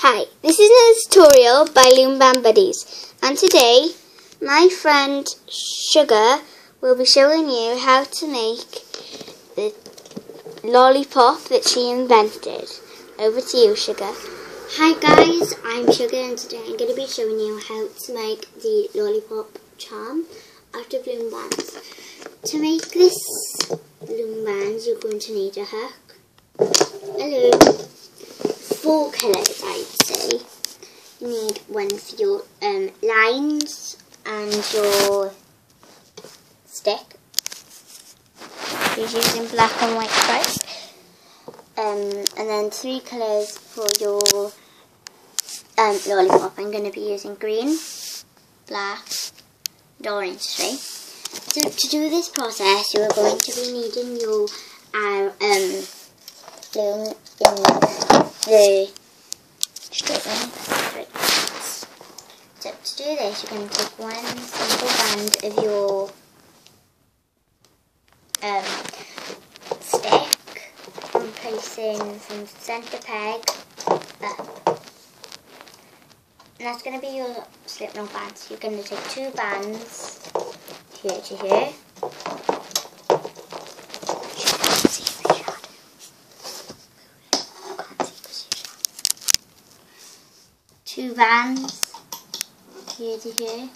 Hi, this is a tutorial by Loom Buddies and today my friend Sugar will be showing you how to make the lollipop that she invented. Over to you, Sugar. Hi guys, I'm Sugar and today I'm going to be showing you how to make the lollipop charm out of loom bands. To make this loom bands you're going to need a hook, a loom, four colours I'd say. You need one for your um, lines and your stick. He's using black and white stripes. Um, and then three colours for your um, lollipop. I'm going to be using green, black, and orange today. So to do this process, you are going to be needing your uh, um, loom in the straight. Straight lines. So to do this, you're going to take one single band of your um, stick and placing some centre peg up. And that's going to be your slip knot bands. You're going to take two bands here to here. Two bands here to here.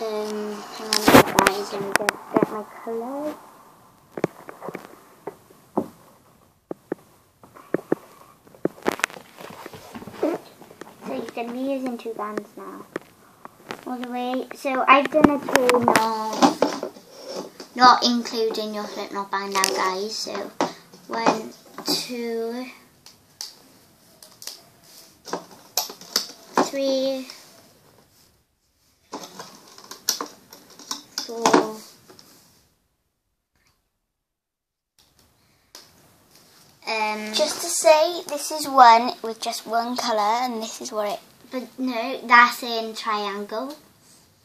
Um, hang on, guys, let me just get my colours. So going to be using two bands now. All the way. So I've done a two now, not including your slip knot band now, guys. So one, two, three, four, um, Just to say, this is one with just one colour and this is what it but no, that's in triangle,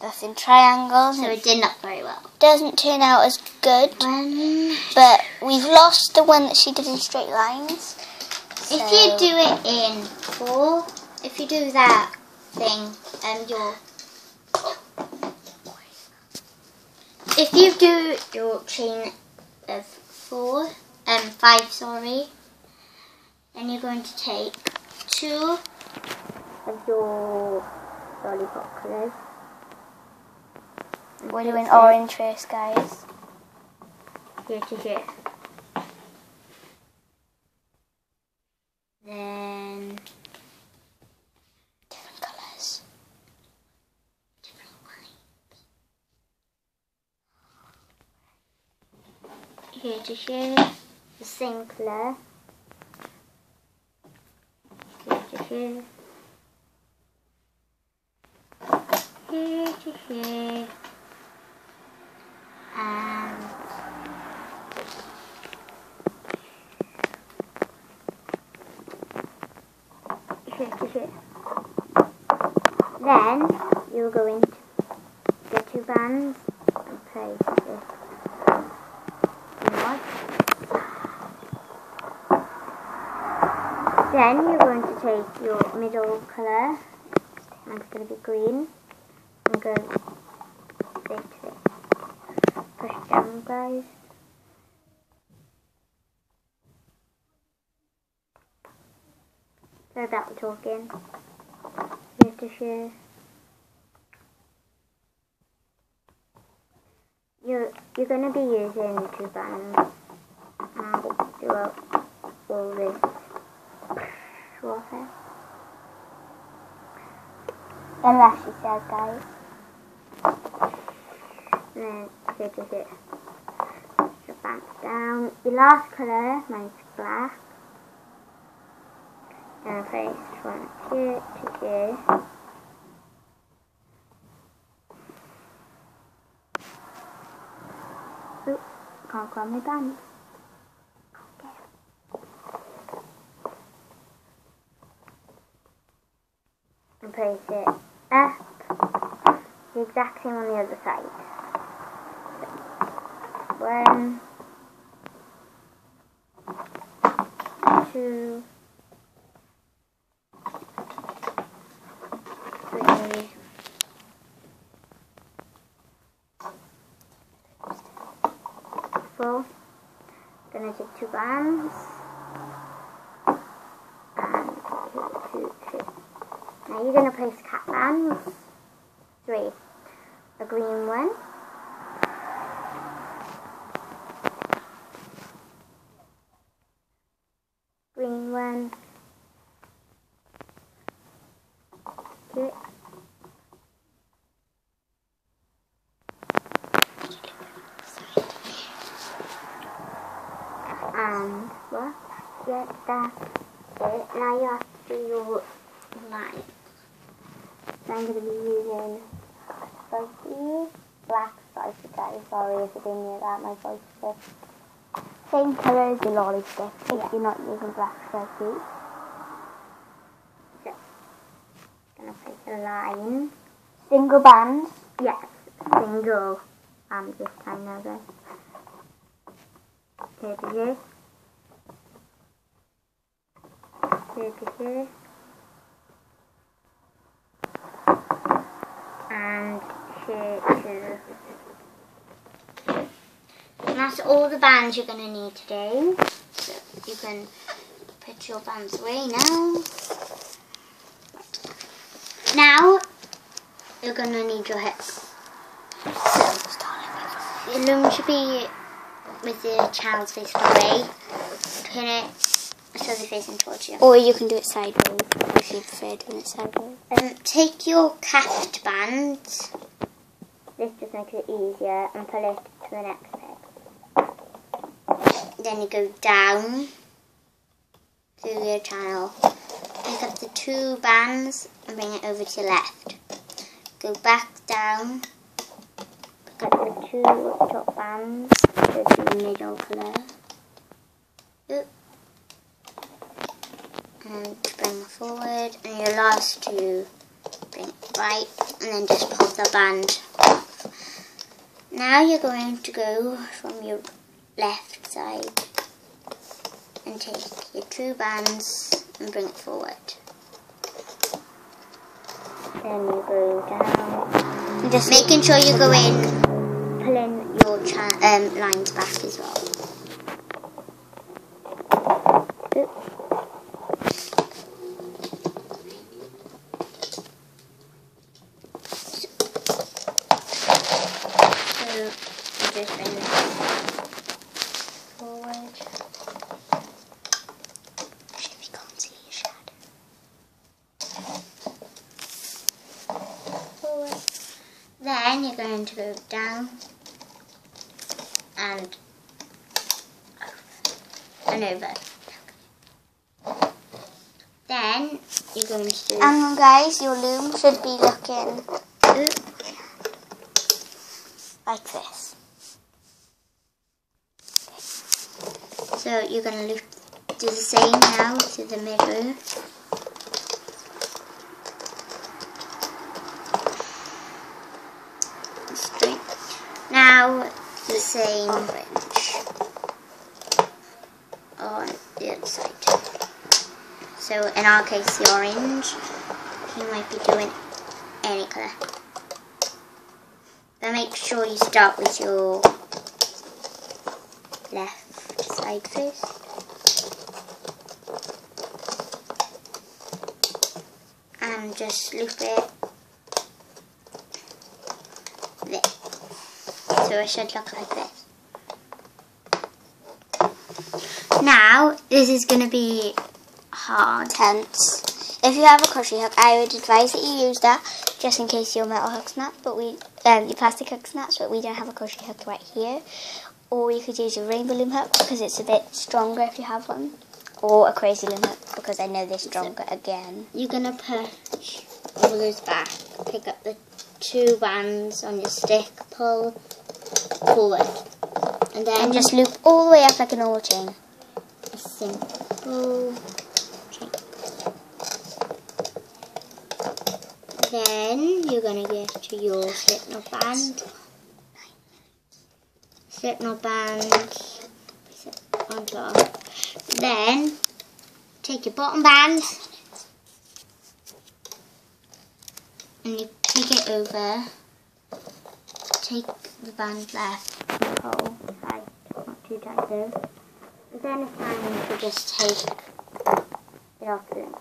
That's in triangles. so it didn't look very well. doesn't turn out as good. One, But we've lost the one that she did in straight lines. if you do it in four, if you do that thing, um, your if you do your chain of four, um, five, sorry, then you're going to take two of your lollipop colours. We're doing orange first, guys. here to here. Here to here, the same colour. Here to here. Here to here. And here to here. Then you're going to get two bands and place this knot. Then you're going to take your middle colour, and it's going to be green, and go straight to this. Push down, guys. So that we're talking. Here to here. You're, you're going to be using two bands and throughout all this water. Unless she says, guys. And then here to here. So back down. Your last colour, mine's black. And place one here to here. Oop, can't grab my band. And place it up. The exact same on the other side. One, two, three, four. Gonna take two bands. And two, two, three. Now you're gonna place cat bands. Three. A green one. Green one. Two. And what? Get that. Now you have to do your line. So I'm going to be using spicy, black spicy guys. Sorry if I didn't hear that, my voice is bit- Same colour as the lolly stick if you're not using black spicy. So, gonna place a line. Single band? Yes, single band this time now guys. Here to here. Here to here. And here to and that's all the bands you're going to need today. So you can put your bands away now. Now, you're going to need your hook. So, your loom should be with the child's face away. Pin it so they're facing towards you. Or you can do it sideways if you prefer doing it sideways. Um, take your capped band. This just makes it easier and pull it to the next peg. Then you go down through your channel. Pick up the two bands and bring it over to your left. Go back down. Pick up the two top bands. Go to the middle colour. Oop. And bring forward. And your last two bring it right and then just pull the band off. Now you're going to go from your left side and take your two bands and bring it forward. Then you go down, And just making sure you go in, pulling your um, lines back as well. Oop. So you just bring it forward. we can't see your shadow. Forward. Then you're going to go down and and over. Then you're going to do And guys, your loom should be looking like this. so you're going to do the same now to the middle. Straight. Now same on the other side. So in our case the orange, you might be doing any colour. But make sure you start with your left side first. And just loop it there. So it should look like this. Now, this is going to be hard. Tense. If you have a crochet hook, I would advise that you use that just in case your metal hook snaps, but we um, your plastic hook snaps, but we don't have a crochet hook right here. Or you could use your rainbow loom hook because it's a bit stronger if you have one. Or a crazy loom hook because I know they're stronger again. You're going to push all those back. Pick up the two bands on your stick, pull forward. And then And just loop all the way up like a normal chain. a simple chain. Then you're going to get to your slip knot band. Slip knot band on top. Then take your bottom band and you take it over. Take the band left oh, and pull tight, not too tight though. And then it's time to just take it off the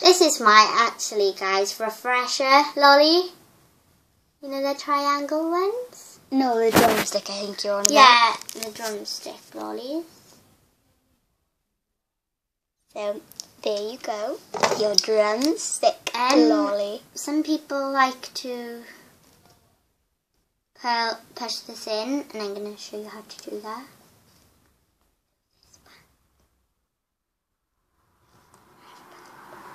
This is my actually guys refresher lolly. You know the triangle ones? No, the drumstick. I think you're on. about. Yeah, the drumstick lollies. So there you go. Your drumstick Um, lolly. Some people like to pu- push this in, and I'm going to show you how to do that.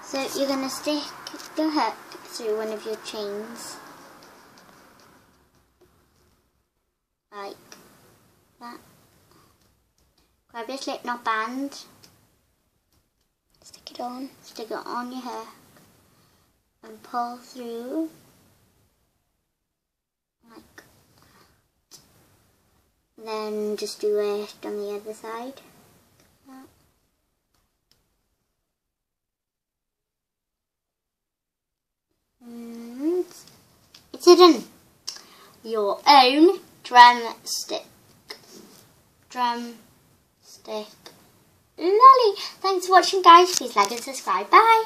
So you're going to stick the hook through one of your chains. Like that. Grab your slip knot band, Stick it on. stick it on your hair and pull through. Like then just do it on the other side. And it's hidden. Your own drumstick. Drumstick. Lolly. Thanks for watching guys. Please like and subscribe. Bye.